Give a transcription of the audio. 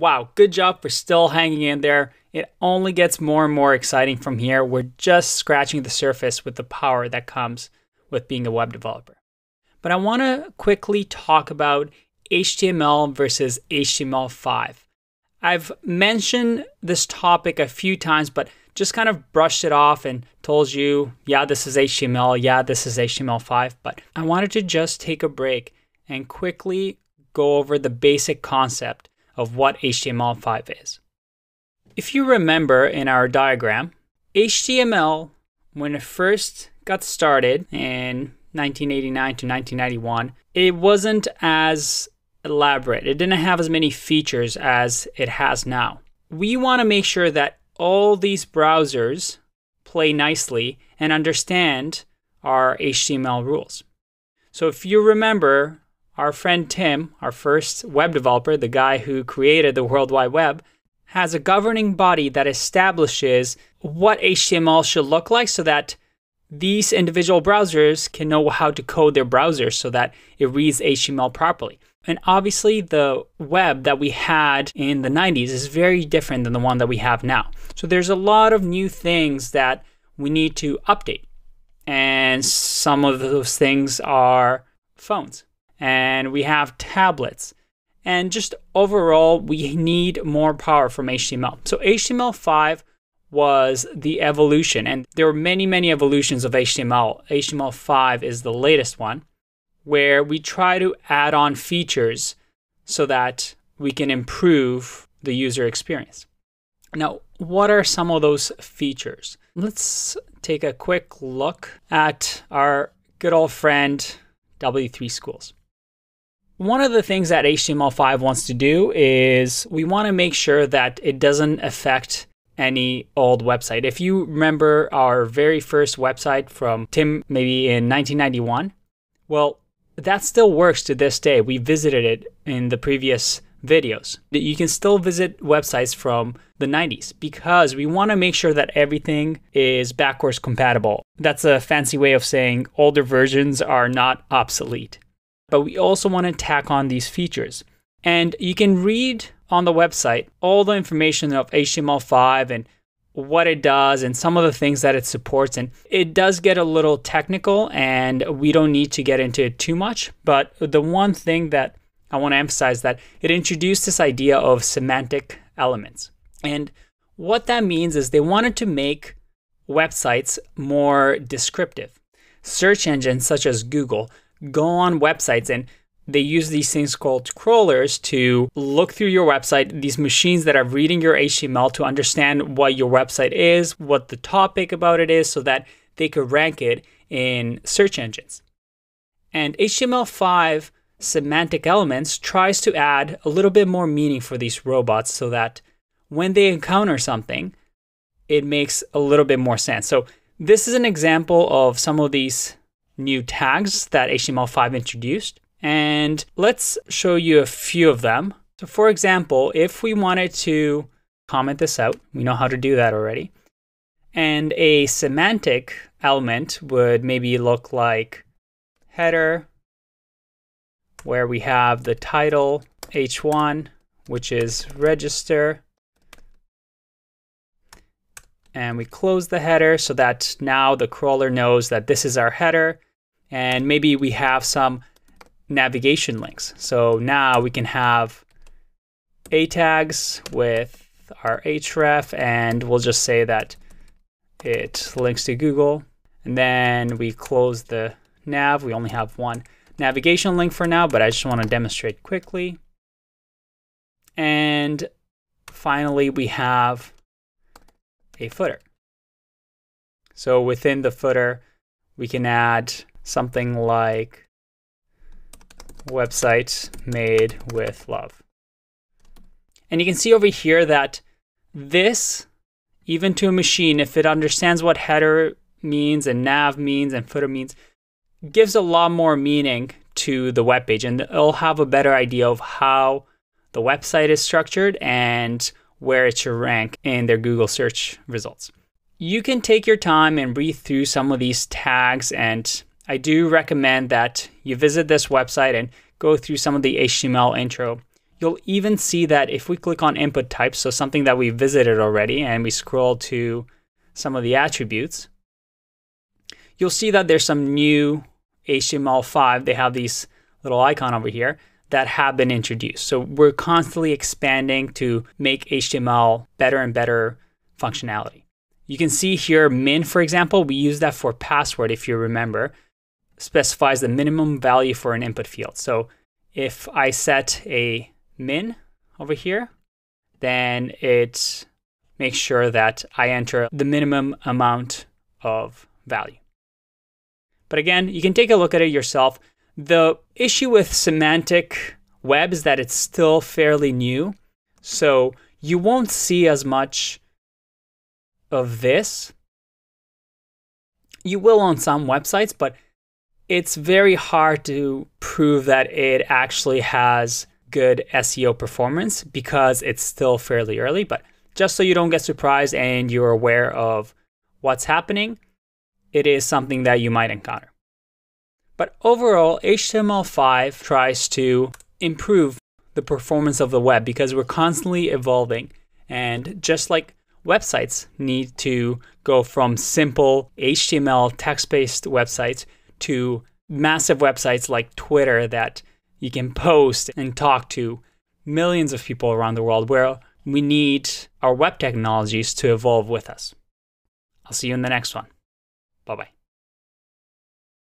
wow, good job for still hanging in there. It only gets more and more exciting from here. We're just scratching the surface with the power that comes with being a web developer. But I want to quickly talk about HTML versus HTML5. I've mentioned this topic a few times, but just kind of brushed it off and told you, yeah, this is HTML, yeah, this is HTML5. But I wanted to just take a break and quickly go over the basic concept of what HTML5 is. If you remember in our diagram, HTML, when it first got started in 1989 to 1991, it wasn't as elaborate. It didn't have as many features as it has now. We want to make sure that all these browsers play nicely and understand our HTML rules. So if you remember, our friend Tim, our first web developer, the guy who created the World Wide Web, has a governing body that establishes what HTML should look like so that these individual browsers can know how to code their browsers so that it reads HTML properly. And obviously, the web that we had in the 90s is very different than the one that we have now. So there's a lot of new things that we need to update. And some of those things are phones, and we have tablets. And just overall, we need more power from HTML. So HTML5 was the evolution, and there were many, many evolutions of HTML. HTML5 is the latest one where we try to add on features so that we can improve the user experience. Now, what are some of those features? Let's take a quick look at our good old friend W3 Schools. One of the things that HTML5 wants to do is we want to make sure that it doesn't affect any old website. If you remember our very first website from Tim, maybe in 1991, well, that still works to this day. We visited it in the previous videos. You can still visit websites from the 90s because we want to make sure that everything is backwards compatible. That's a fancy way of saying older versions are not obsolete. But we also want to tack on these features. And you can read on the website all the information of HTML5 and what it does and some of the things that it supports. And it does get a little technical, and we don't need to get into it too much. But the one thing that I want to emphasize that it introduced this idea of semantic elements. And what that means is they wanted to make websites more descriptive. Search engines such as Google go on websites and they use these things called crawlers to look through your website, these machines that are reading your HTML to understand what your website is, what the topic about it is, so that they could rank it in search engines. And HTML5 semantic elements tries to add a little bit more meaning for these robots so that when they encounter something, it makes a little bit more sense. So this is an example of some of these new tags that HTML5 introduced. And let's show you a few of them. So for example, if we wanted to comment this out, we know how to do that already. And a semantic element would maybe look like header, where we have the title h1, which is register. And we close the header so that now the crawler knows that this is our header. And maybe we have some navigation links. So now we can have A tags with our href, and we'll just say that it links to Google. And then we close the nav. We only have one navigation link for now, but I just want to demonstrate quickly. And finally, we have a footer. So within the footer, we can add something like website made with love. And you can see over here that this, even to a machine, if it understands what header means and nav means and footer means, gives a lot more meaning to the web page and it'll have a better idea of how the website is structured and where it should rank in their Google search results. You can take your time and read through some of these tags and I do recommend that you visit this website and go through some of the HTML intro. You'll even see that if we click on input types, so something that we visited already, and we scroll to some of the attributes, you'll see that there's some new HTML5. They have these little icon over here that have been introduced. So we're constantly expanding to make HTML better and better functionality. You can see here min, for example, we use that for password if you remember, specifies the minimum value for an input field. So if I set a min over here, then it makes sure that I enter the minimum amount of value. But again, you can take a look at it yourself. The issue with semantic web is that it's still fairly new. So you won't see as much of this. You will on some websites, but it's very hard to prove that it actually has good SEO performance because it's still fairly early. But just so you don't get surprised and you're aware of what's happening, it is something that you might encounter. But overall, HTML5 tries to improve the performance of the web because we're constantly evolving. And just like websites need to go from simple HTML text based websites to massive websites like Twitter that you can post and talk to millions of people around the world where we need our web technologies to evolve with us. I'll see you in the next one. Bye bye.